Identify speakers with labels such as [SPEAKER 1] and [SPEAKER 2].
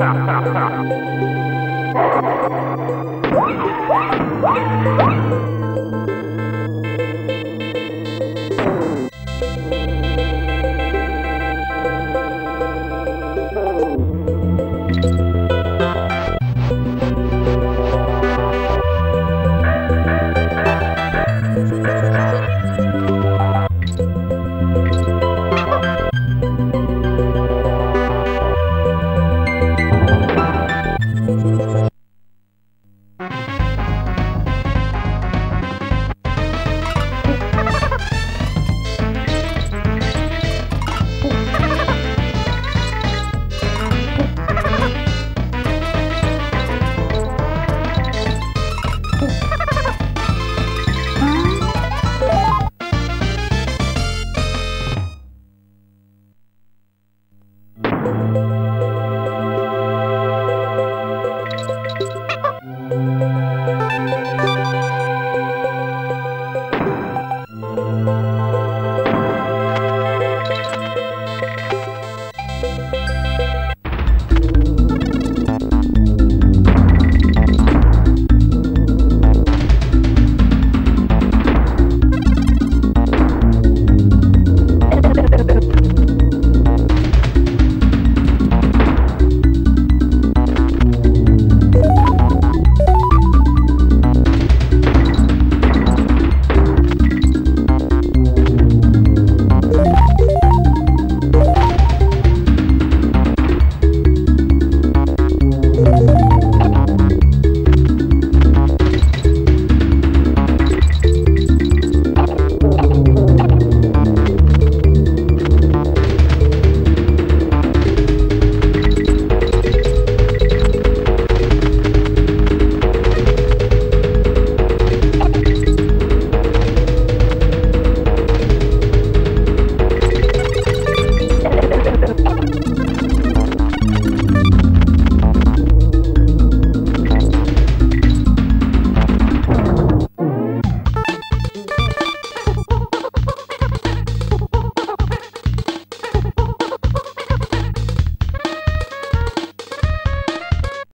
[SPEAKER 1] Ha ha ha!